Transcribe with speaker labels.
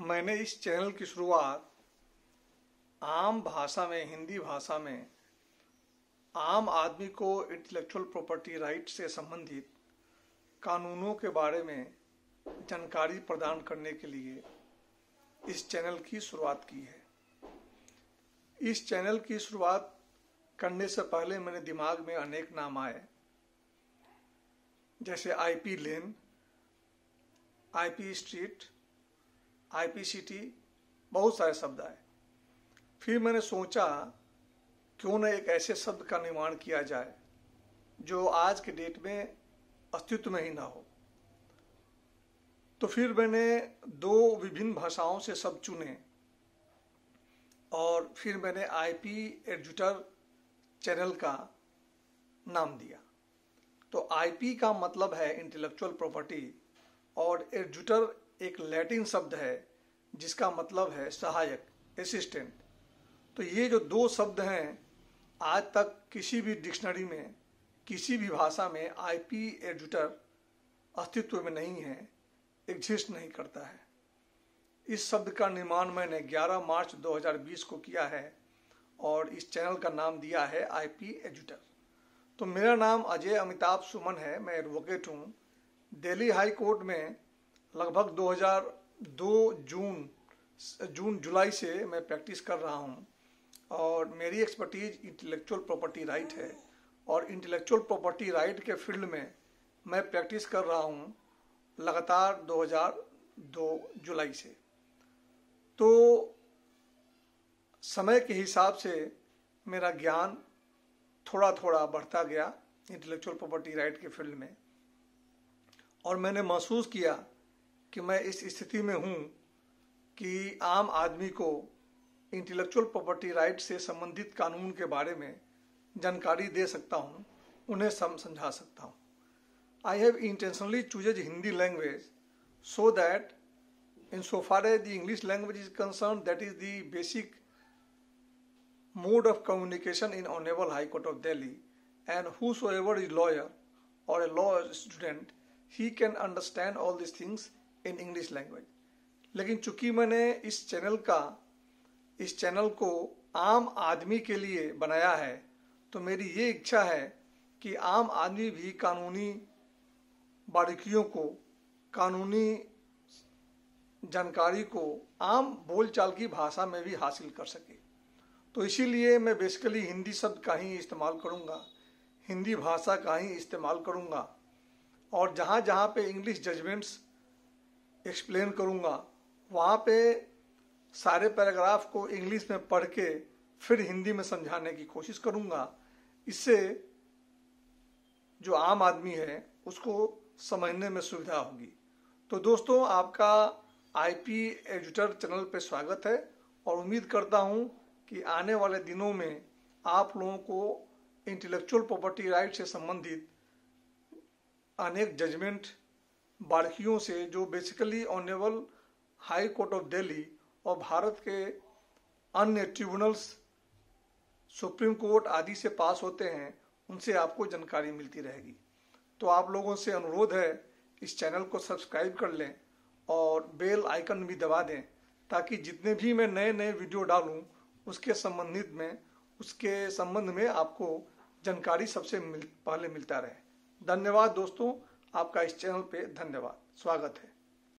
Speaker 1: मैंने इस चैनल की शुरुआत आम भाषा में, हिंदी भाषा में, आम आदमी को इंटेलेक्चुअल प्रॉपर्टी राइट से संबंधित कानूनों के बारे में जानकारी प्रदान करने के लिए इस चैनल की शुरुआत की है। इस चैनल की शुरुआत करने से पहले मेरे दिमाग में अनेक नाम आए। जैसे IP lane IP street IP city बहुत सारे शब्द आए। फिर मैंने सोचा, क्यों न एक ऐसे शब्द का निर्माण किया जाए, जो आज के डेट में अस्तित्व में ही ना हो। तो फिर मैंने दो विभिन्न भाषाओं से शब्द चुने, और फिर मैंने आईपी एडजुटर चैनल का नाम दिया। तो आईपी का मतलब है इंटेलेक्चुअल प्रॉपर्टी और एडजुटर एक लैटिन शब्द है, जिसका मतलब है सहायक असिस्टेंट तो ये जो दो शब्द हैं, आज तक किसी भी डिक्शनरी में, किसी भी भाषा में आईपी एडिटर अस्तित्व में नहीं है एग्जिस्ट नहीं करता है. इस शब्द का निर्माण मैंने 11 मार्च 2020 को किया है, और इस चैनल का नाम दिया है आईपी एडिटर. तो मेरा नाम अजय अमिताभ सुमन है, मैं एडवोकेट हूँ. दिल्ली हाई कोर्ट में लगभग 2002 जून जून, जुलाई से मैं प्रैक्टिस कर रहा हूँ। और मेरी एक्सपर्टीज इंटेलेक्चुअल प्रॉपर्टी राइट है। और इंटेलेक्चुअल प्रॉपर्टी राइट के फ़ील्ड में मैं प्रैक्टिस कर रहा हूँ लगातार 2002 जुलाई से। तो समय के हिसाब से मेरा ज्ञान थोड़ा थोड़ा बढ़ता गया इंटेलेक्चुअल प्रॉपर्टी राइट के फ़ील्ड में। और मैंने महसूस किया कि मैं इस स्थिति में हूँ कि आम आदमी को इंटेलेक्चुअल प्रॉपर्टी राइट से संबंधित कानून के बारे में जानकारी दे सकता हूँ, उन्हें सम समझा सकता हूँ। I have intentionally chooses Hindi language so that in so far as the English language is concern that is the basic mode of communication in Honorable High Court of Delhi, and whosoever is lawyer or a law student, he can understand all these things in English language लेकिन चूँकि मैंने इस channel का, इस channel को आम आदमी के लिए बनाया है तो मेरी ये इच्छा है कि आम आदमी भी कानूनी बारीकियों को, कानूनी जानकारी को आम बोलचाल की भाषा में भी हासिल कर सके। तो इसीलिए मैं बेसिकली हिंदी शब्द का ही इस्तेमाल करूँगा, हिंदी भाषा का ही इस्तेमाल करूँगा। और जहाँ जहाँ पे इंग्लिश जजमेंट्स एक्सप्लेन करूँगा। वहाँ पे सारे पैराग्राफ को इंग्लिश में पढ़ के फिर हिंदी में समझाने की कोशिश करूँगा। इससे जो आम आदमी है, उसको समझने में सुविधा होगी। तो दोस्तों, आपका आईपी एडिटर चैनल पर स्वागत है और उम्मीद करता हूँ कि आने वाले दिनों में आप लोगों को इंटेलेक्चुअल प्रॉपर्टी राइट से संबंधित अनेक जजमेंट बारखियों से जो basically honourable high court of Delhi और भारत के अन्य ट्रिब्यूनल्स सुप्रीम कोर्ट आदि से पास होते हैं उनसे आपको जानकारी मिलती रहेगी। तो आप लोगों से अनुरोध है इस चैनल को सब्सक्राइब कर लें और बेल आइकन भी दबा दें ताकि जितने भी मैं नए नए वीडियो डालूं उसके संबंधित में उसके संबंध में आपको जानकारी सबसे मिल, पहले मिलता रहे। धन्यवाद दोस्तों आपका इस चैनल पे धन्यवाद। स्वागत है।